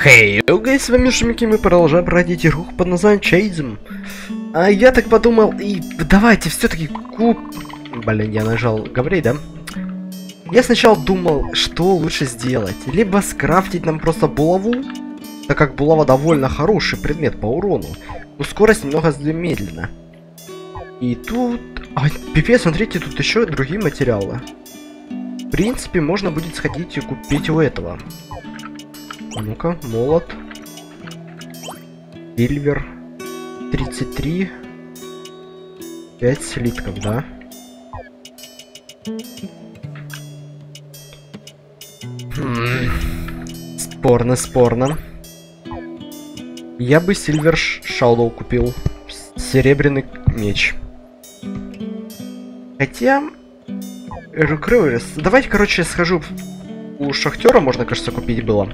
Хей, hey, с вами Шумики, мы продолжаем бродить игру под названием Чейзм. А я так подумал, и давайте все-таки куп... Блин, я нажал говорить, да? Я сначала думал, что лучше сделать. Либо скрафтить нам просто булаву, так как булава довольно хороший предмет по урону, но скорость немного замедлена. И тут... А, пипец, смотрите, тут еще другие материалы. В принципе, можно будет сходить и купить у этого. Ну-ка, молот. Сильвер. 33. 5 слитков, да? Хм. Спорно, спорно. Я бы Сильвер Шалоу купил. Серебряный меч. Хотя... Давайте, короче, схожу у шахтера, можно, кажется, купить было.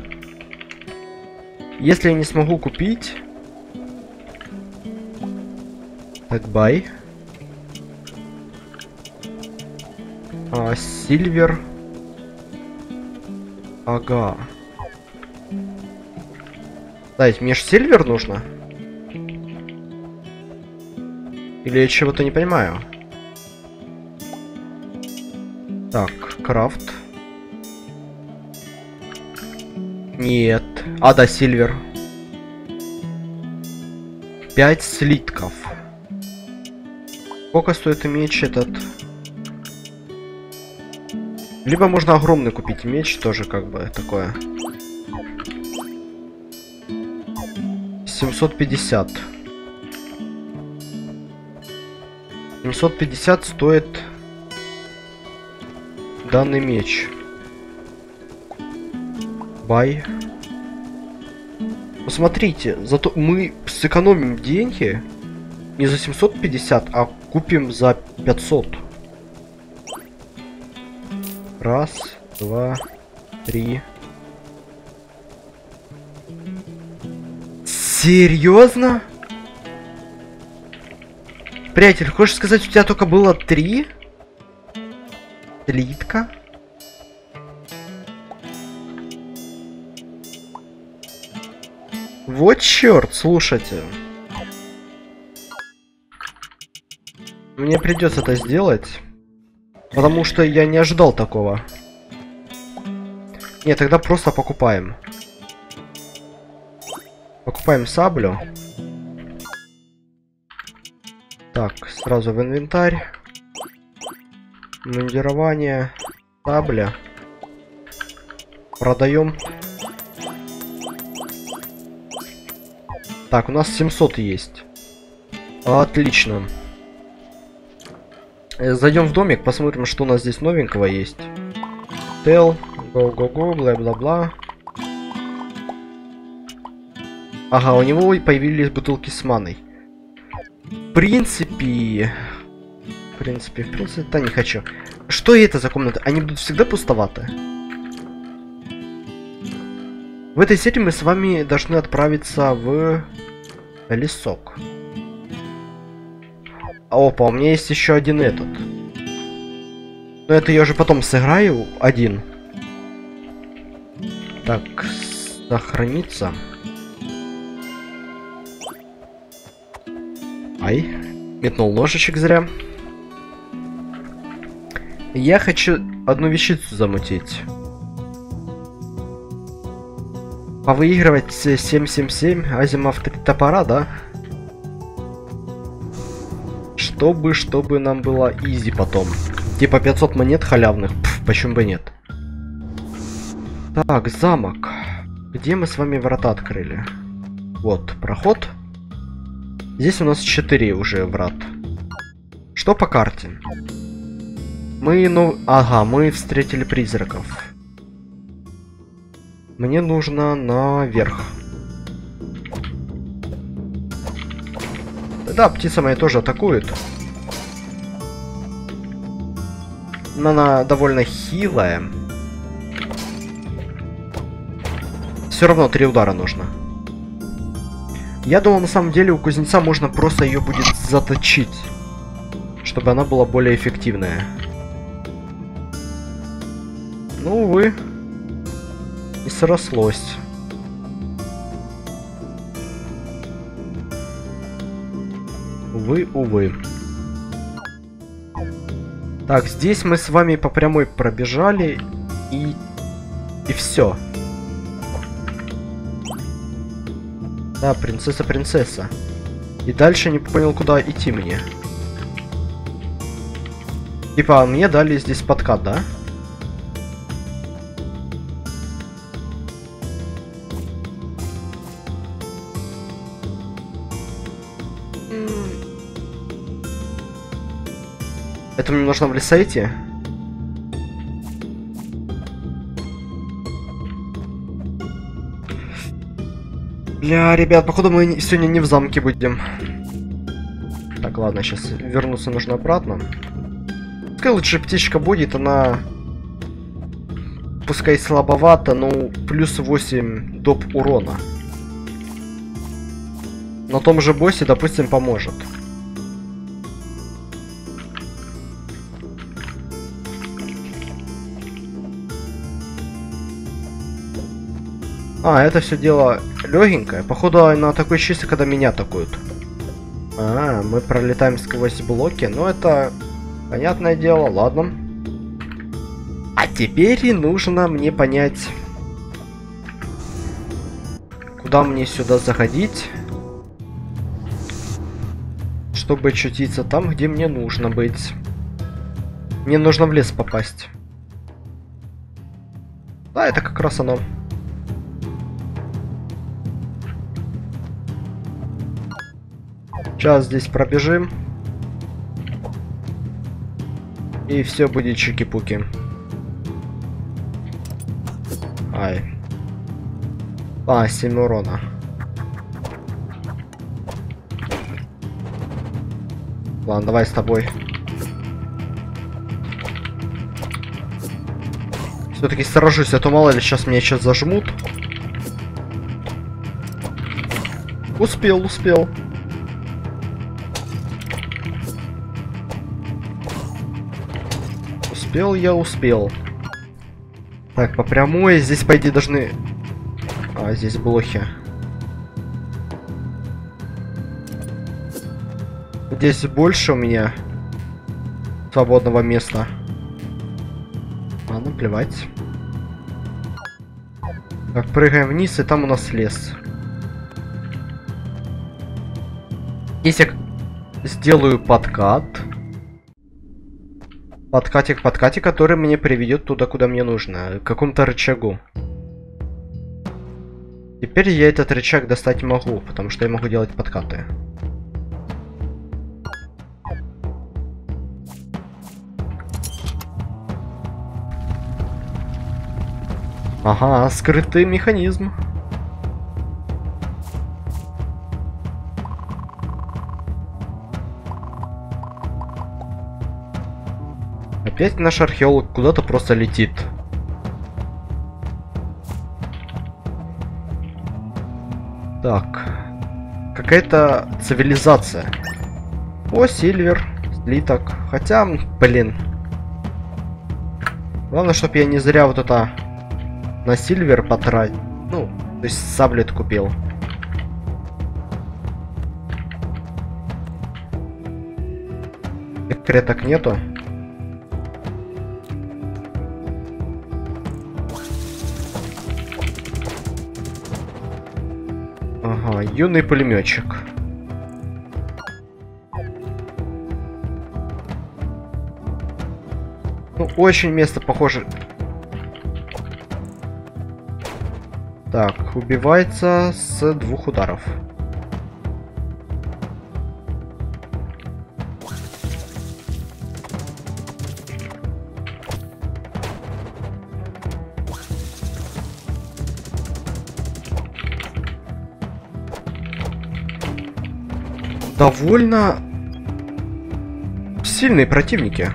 Если я не смогу купить... Так, бай. А, Сильвер. Ага. Да, мне же Сильвер нужно. Или я чего-то не понимаю? Так, крафт. Нет. А, да, Сильвер. Пять слитков. Сколько стоит меч этот? Либо можно огромный купить меч, тоже как бы такое. 750. 750 стоит данный меч. Бай. Посмотрите, зато мы сэкономим деньги не за 750, а купим за 500. Раз, два, три. Серьезно? Приятель, хочешь сказать, у тебя только было три? Слитка? Вот черт, слушайте. Мне придется это сделать. Потому что я не ожидал такого. Нет, тогда просто покупаем. Покупаем саблю. Так, сразу в инвентарь. Мундирование. Сабля. Продаем. Так, у нас 700 есть. Отлично. Э, Зайдем в домик, посмотрим, что у нас здесь новенького есть. Тел, го-го-го, бла-бла-бла. Ага, у него появились бутылки с маной. В принципе... В принципе, в принципе, да не хочу. Что это за комната? Они будут всегда пустоваты? В этой серии мы с вами должны отправиться в лесок. Опа, у меня есть еще один этот. Но это я уже потом сыграю один. Так, сохраниться. Ай, метнул ножичек зря. Я хочу одну вещицу замутить. Повыигрывать 777, Азимов 3 топора, да? Чтобы, чтобы нам было изи потом. Типа 500 монет халявных, Пф, почему бы нет. Так, замок. Где мы с вами врата открыли? Вот, проход. Здесь у нас 4 уже врат. Что по карте? Мы, ну... Ага, мы встретили призраков. Мне нужно наверх. Да, птица моя тоже атакует. Но она довольно хилая. Все равно три удара нужно. Я думал, на самом деле, у кузнеца можно просто ее будет заточить. Чтобы она была более эффективная. Ну, увы срослось. Увы, увы. Так, здесь мы с вами по прямой пробежали и... И все. Да, принцесса, принцесса. И дальше не понял, куда идти мне. Типа, а мне дали здесь подкат, да? Да. Это мне нужно в леса идти? Бля, ребят, походу мы сегодня не в замке будем. Так, ладно, сейчас вернуться нужно обратно. Пускай лучше птичка будет, она... Пускай слабовато, но плюс 8 доп урона. На том же боссе, допустим, поможет. А, это все дело легенькое. Походу, на такой чисто, когда меня атакуют. А, мы пролетаем сквозь блоки. Но это понятное дело, ладно. А теперь и нужно мне понять, куда мне сюда заходить, чтобы очутиться там, где мне нужно быть. Мне нужно в лес попасть. Да, это как раз оно. Сейчас здесь пробежим. И все будет чики-пуки. Ай. А, 7 урона. Ладно, давай с тобой. Все-таки сражусь, а то мало ли сейчас меня сейчас зажмут. Успел, успел. Успел я, успел. Так, по прямой. Здесь, по идее, должны... А, здесь блохи. Здесь больше у меня свободного места. Ну плевать. Так, прыгаем вниз, и там у нас лес. Если я сделаю подкат, Подкатик, подкатик, который мне приведет туда, куда мне нужно. К какому-то рычагу. Теперь я этот рычаг достать могу, потому что я могу делать подкаты. Ага, скрытый механизм. Опять наш археолог куда-то просто летит. Так. Какая-то цивилизация. О, Сильвер, слиток. Хотя, блин. Главное, чтобы я не зря вот это на Сильвер потратил. Ну, то есть саблет купил. Секреток нету. Юный пулеметчик. Ну, очень место похоже. Так, убивается с двух ударов. Довольно сильные противники.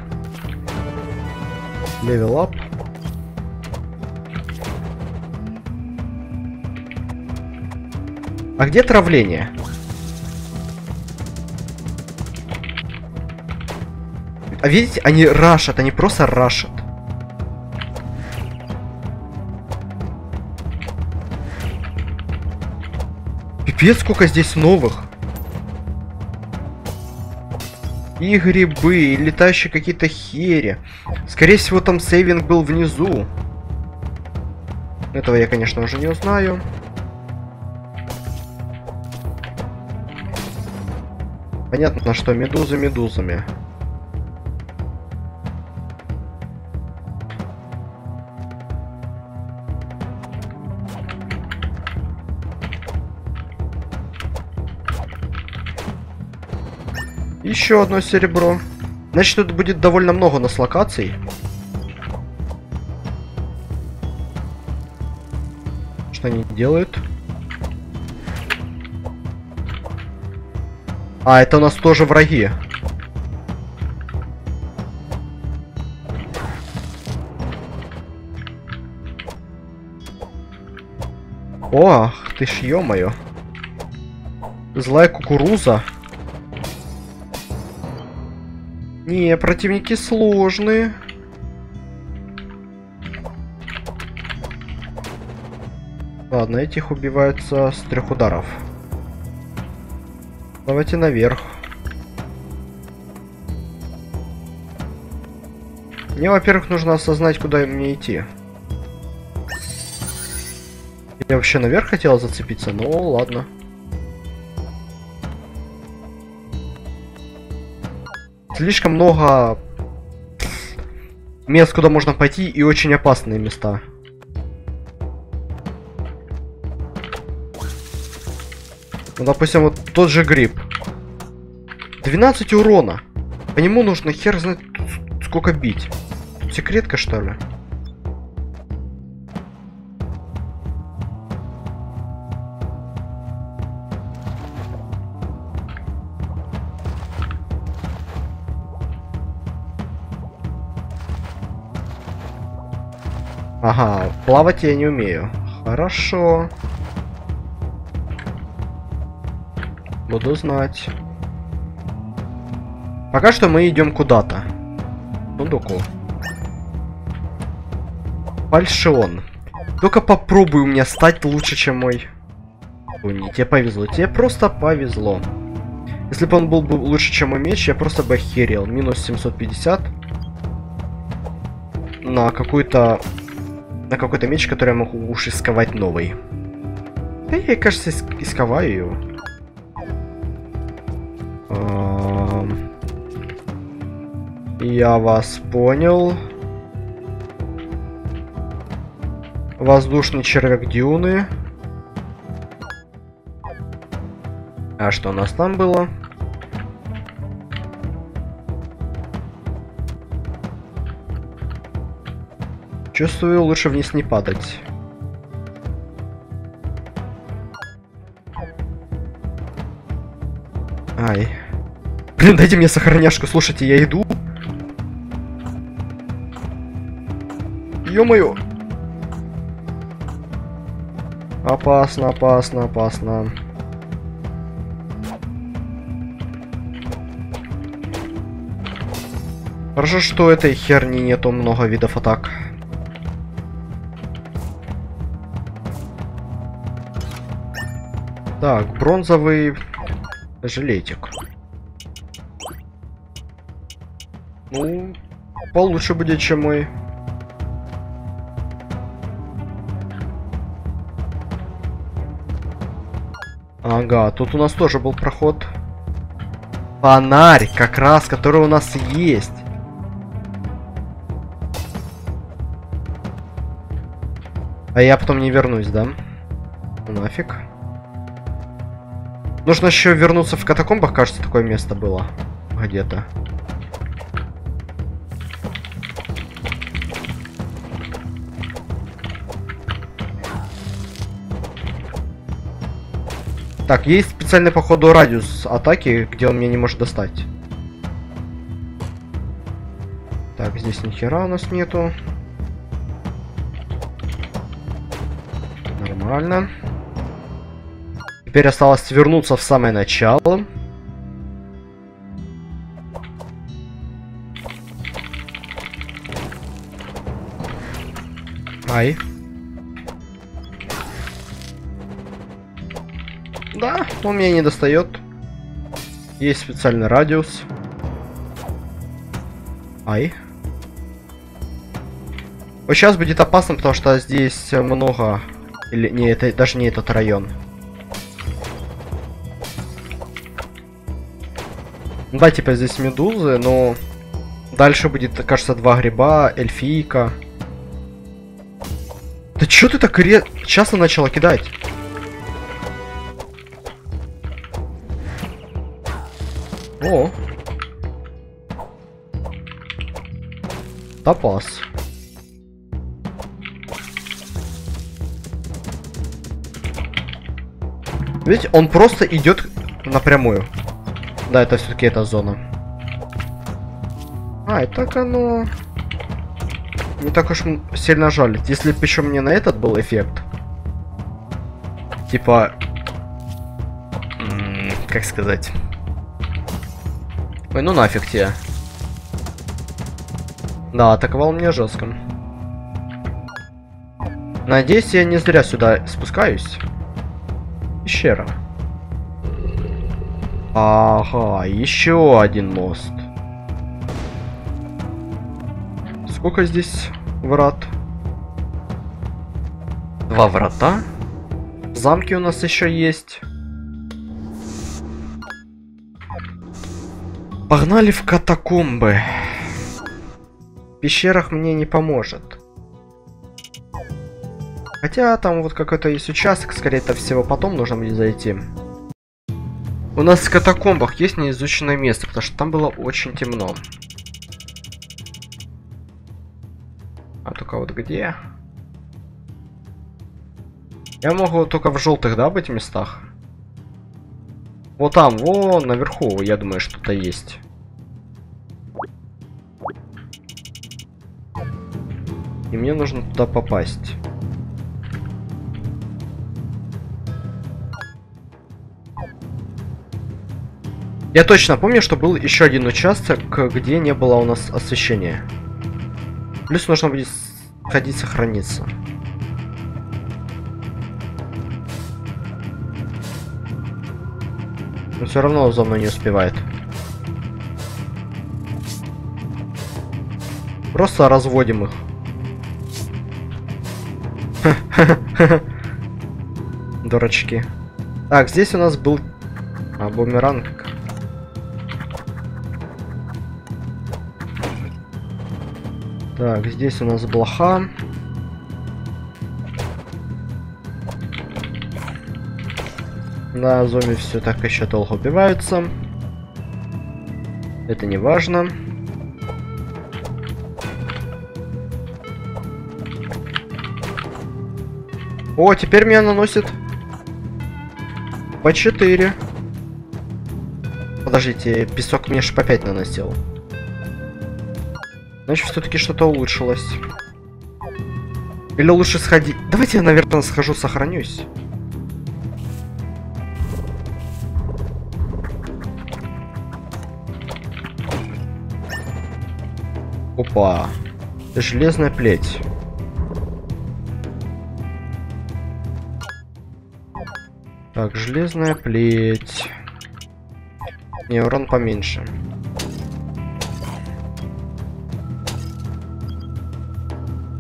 Левел ап. А где травление? А видите, они рашат, они просто рашат. Пипец, сколько здесь новых. И грибы, и летающие какие-то хери. Скорее всего, там сейвинг был внизу. Этого я, конечно, уже не узнаю. Понятно, что медузы медузами. Еще одно серебро. Значит, тут будет довольно много нас локаций. Что они делают? А, это у нас тоже враги. Ох, ты ж ё-моё. Злая кукуруза. Не, противники сложные. Ладно, этих убиваются с трех ударов. Давайте наверх. Мне, во-первых, нужно осознать, куда мне идти. Я вообще наверх хотел зацепиться, но ладно. Слишком много мест, куда можно пойти, и очень опасные места. Ну, допустим, вот тот же гриб. 12 урона. По нему нужно хер знает сколько бить. Секретка, что ли? Ага, плавать я не умею. Хорошо. Буду знать. Пока что мы идем куда-то. Сундуку. Фальшион. Только попробуй у меня стать лучше, чем мой. Ой, не тебе повезло. Тебе просто повезло. Если бы он был бы лучше, чем мой меч, я просто бы охерел. Минус 750. На какую-то на какой-то меч, который я могу уж исковать новый. Да я, кажется, иск исковаю его. Я вас понял. Воздушный червяк дюны. А что у нас там было? Чувствую, лучше вниз не падать. Ай. Блин, дайте мне сохраняшку. Слушайте, я иду. Ё-моё. Опасно, опасно, опасно. Хорошо, что этой херни нету много видов атак. Так, бронзовый жилетик. Ну, получше будет, чем мой. Ага, тут у нас тоже был проход. Фонарь, как раз, который у нас есть. А я потом не вернусь, да? Ну, нафиг. Нужно еще вернуться в катакомбах, кажется, такое место было. Где-то. Так, есть специальный, походу, радиус атаки, где он меня не может достать. Так, здесь ни хера у нас нету. Нормально. Теперь осталось вернуться в самое начало. Ай. Да, он меня не достает. Есть специальный радиус. Ай. Вот сейчас будет опасно, потому что здесь много... Или не, это даже не этот район. Да, типа здесь медузы, но... Дальше будет, кажется, два гриба, эльфийка. Да чё ты так ре... часто начала кидать? О. Топаз. Видите, он просто идет напрямую. Да, это все-таки эта зона. А, и так оно... Не так уж сильно жаль. Если бы еще мне на этот был эффект. Типа... Как сказать... Ой, ну нафиг тебе. Да, атаковал мне жестко. Надеюсь, я не зря сюда спускаюсь. Пещера. Ага, еще один мост. Сколько здесь врат? Два врата. Замки у нас еще есть. Погнали в катакомбы. В пещерах мне не поможет. Хотя там вот какой-то есть участок, скорее всего потом нужно будет зайти. У нас в катакомбах есть неизученное место, потому что там было очень темно. А только вот где? Я могу только в желтых, да, быть местах? Вот там, вон наверху, я думаю, что-то есть. И мне нужно туда попасть. Я точно помню, что был еще один участок, где не было у нас освещения. Плюс нужно будет ходить сохраниться. Но все равно за мной не успевает. Просто разводим их. Дурачки. Так, здесь у нас был а, бумеранг. Так, здесь у нас блоха. Да, зомби все так еще долго убиваются. Это не важно. О, теперь меня наносит по 4. Подождите, песок мне ж по 5 наносил. Значит, все-таки что-то улучшилось. Или лучше сходить. Давайте я, наверное, схожу, сохранюсь. Опа. Железная плеть. Так, железная плеть. Не, урон поменьше.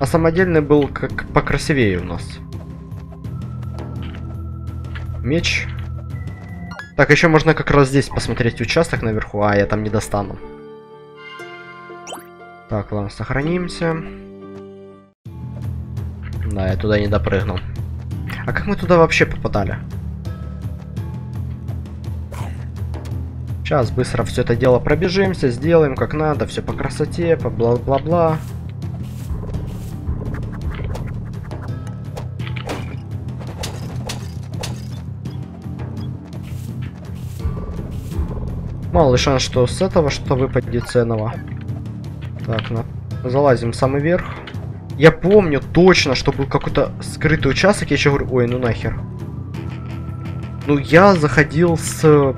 Самодельный был как покрасивее у нас. Меч. Так, еще можно как раз здесь посмотреть участок наверху. А, я там не достану. Так, ладно, сохранимся. Да, я туда не допрыгнул. А как мы туда вообще попадали? Сейчас быстро все это дело пробежимся, сделаем как надо, все по красоте, по бла-бла-бла. Малый шанс, что с этого что-то выпадет ценного. Так, на... залазим в самый верх. Я помню точно, что был какой-то скрытый участок. Я еще говорю, ой, ну нахер. Ну, я заходил с,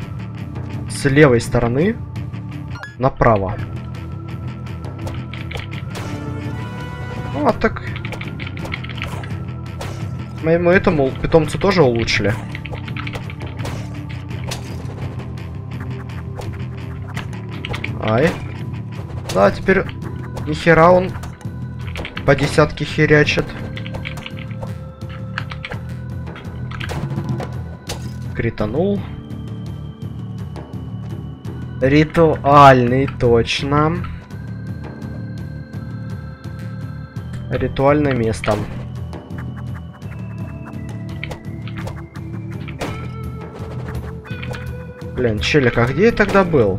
с левой стороны направо. Ну, а так... Моему этому питомцу тоже улучшили. Ай. Да, теперь Нихера он по десятке херячит. Кританул. Ритуальный, точно. Ритуальное место. Блин, челик, а где я тогда был?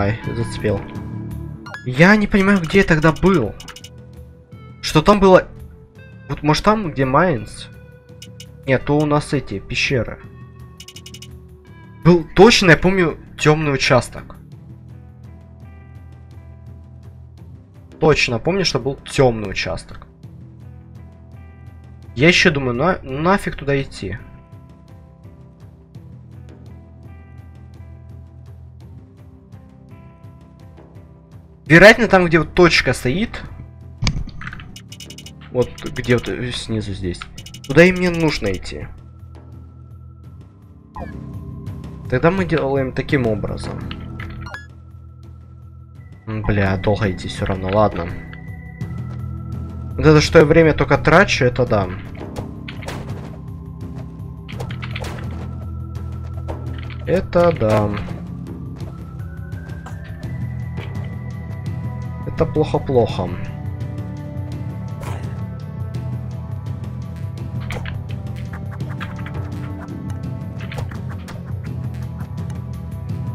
Ай, зацепил. Я не понимаю, где я тогда был. Что там было... Вот может там, где Майнс? Нет, то у нас эти пещеры. Был точно, я помню, темный участок. Точно, помню, что был темный участок. Я еще думаю, на нафиг туда идти. Вероятно, там, где вот точка стоит. Вот где вот снизу здесь. Туда и мне нужно идти. Тогда мы делаем таким образом. Бля, долго идти все равно, ладно. Вот это что я время только трачу, это да. Это да. Это плохо-плохо.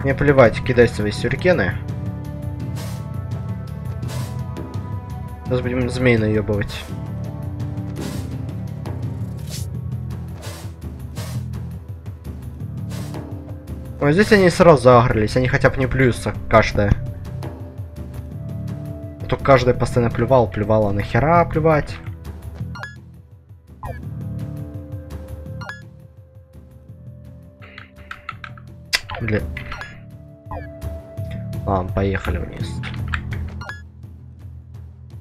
Мне плевать, кидай свои сюрикены. Сейчас будем змей наебывать. Вот здесь они сразу загрылись, они хотя бы не плюются, каждая. А то каждая постоянно плювал, плювала нахера плевать. Бля. Ладно, поехали вниз.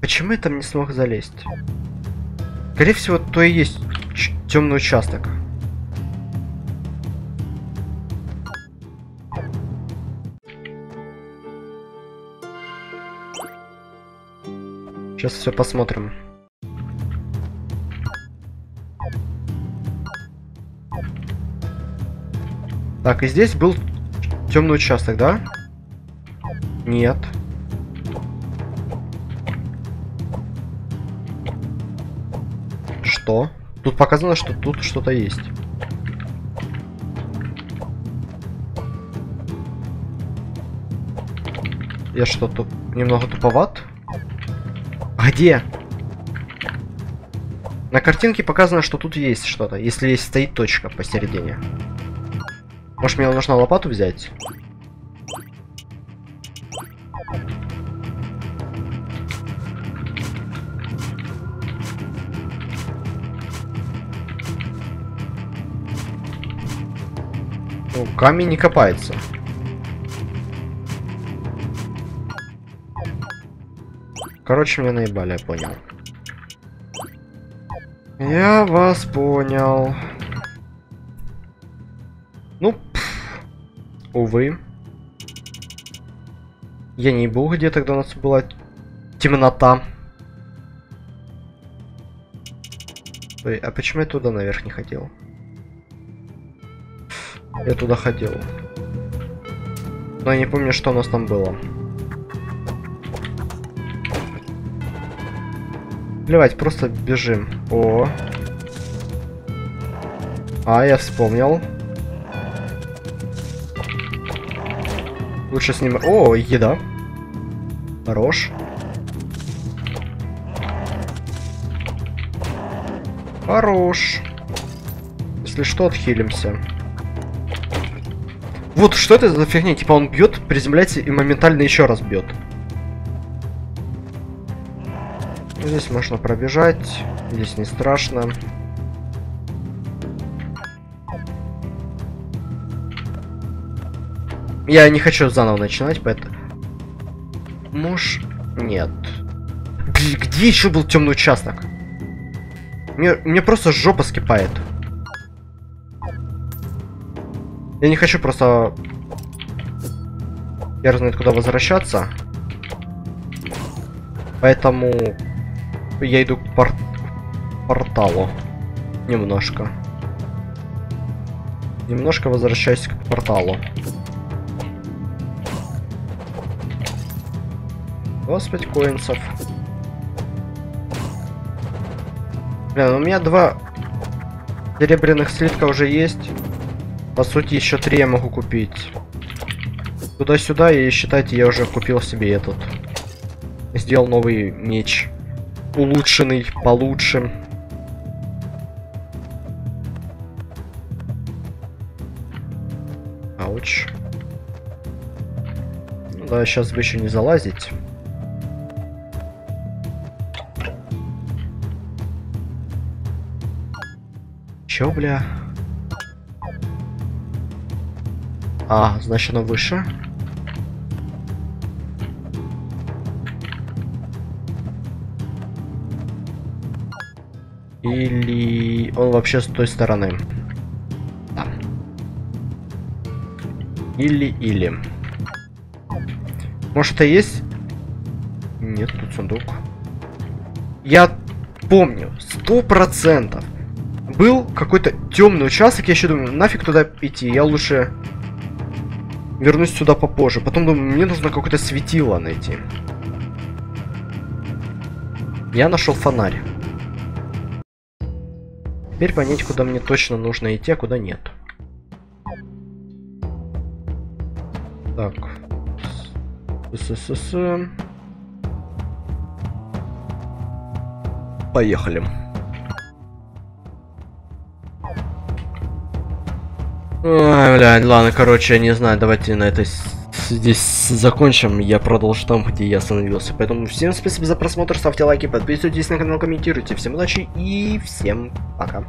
Почему я там не смог залезть? Скорее всего, то и есть темный участок. Сейчас все посмотрим. Так, и здесь был темный участок, да? Нет. Что? Тут показано, что тут что-то есть. Я что, тут немного туповат? Где? На картинке показано, что тут есть что-то, если есть стоит точка посередине. Может, мне нужно лопату взять? Ну, камень не копается. Короче, меня наебали, я понял. Я вас понял. Ну, пф, увы. Я не был, где тогда у нас была темнота. Ой, а почему я туда наверх не хотел? Я туда ходил. Но я не помню, что у нас там было. Плевать, просто бежим. О. А, я вспомнил. Лучше с ним... О, еда. Хорош. Хорош. Если что, отхилимся. Вот что это за фигня? Типа он бьет, приземляется и моментально еще раз бьет. Здесь можно пробежать. Здесь не страшно. Я не хочу заново начинать, поэтому... Муж... Нет. Где, где еще был темный участок? Мне, мне просто жопа скипает. Я не хочу просто... хер знает куда возвращаться. Поэтому я иду к пор порталу. Немножко. Немножко возвращаюсь к порталу. 25 коинсов. Блин, у меня два серебряных слитка уже есть. По сути, еще три я могу купить. Туда-сюда, и считайте, я уже купил себе этот. Сделал новый меч. Улучшенный, получше. Ауч. Ну да, сейчас бы еще не залазить. Чё, бля? А, значит, оно выше. Или он вообще с той стороны? Да. Или-или. Может, это есть? Нет, тут сундук. Я помню, сто процентов был какой-то темный участок, я еще думаю, нафиг туда идти, я лучше вернусь сюда попозже. Потом думаю, мне нужно какое-то светило найти. Я нашел фонарь. Теперь понять, куда мне точно нужно идти, а куда нет. Так. С -с -с -с. Поехали. Ой, блядь, ладно, короче, я не знаю, давайте на здесь закончим. Я продолжу там, где я остановился. Поэтому всем спасибо за просмотр, ставьте лайки, подписывайтесь на канал, комментируйте. Всем удачи и всем пока.